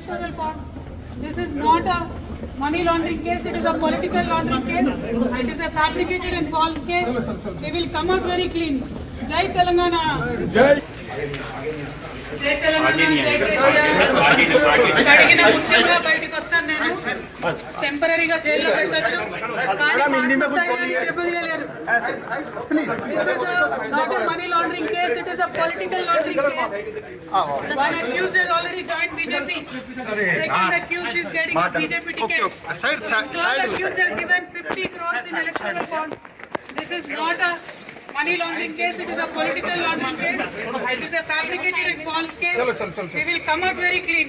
electoral bonds. This is not a money laundering case, it is a political laundering case. It is a fabricated and false case. We will come out very clean. Jai Telangana. జై జై తెలంగాణ జై కేసీఆర్ అడిగిన ముఖ్యంగా బయటకు వస్తాను నేను టెంపరీగా జైల్లో పెట్టచ్చు కానీ మాట్లాడాలని దెబ్బతీయలేరు This is a, not a money laundering case, it is a political laundering case. One accused has already joined BJP. Second accused is getting a BJP ticket. Side Third accused has given 50 crores in electoral bonds. This is not a money laundering case, it is a political laundering case. It is a fabricated and false case. We will come out very clean.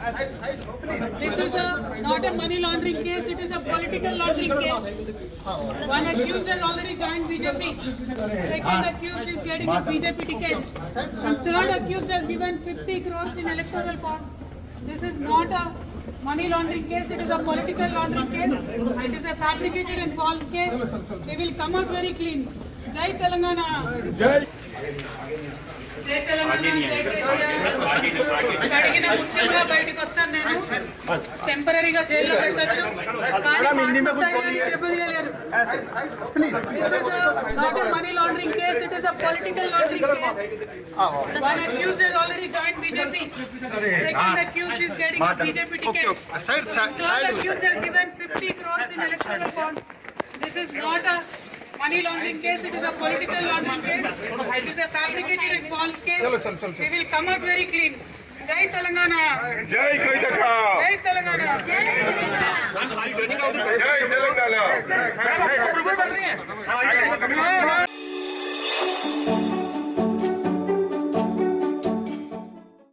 This is a, not a money laundering case, it is a political laundering case. One accused has already joined BJP. Second accused is getting a BJP ticket. And third accused has given 50 crores in electoral funds. This is not a money laundering case, it is a political laundering case. It is a fabricated and false case. They will come out very clean. Jai Telangana! Jai! Jai Telangana! Jai Telangana! అడిగిన ముఖ్యంగా బయటకు వస్తాను నేను టెంపరీగా జైల్లో పెట్టొచ్చు కానీ మాట్లాడాలని దెబ్బతీయలేరు This is a, not a money laundering case, it is a political laundering case. One accused has already joined BJP. Second accused is getting a BJP ticket. Side Third accused has given 50 crores in electoral bonds. This is not a money laundering case, it is a political laundering case. It is a fabricated and false case. We will come out very clean. जय तेलंगाना। जय कर्नाटका जय तेलंगाना। जय तेलंगाना।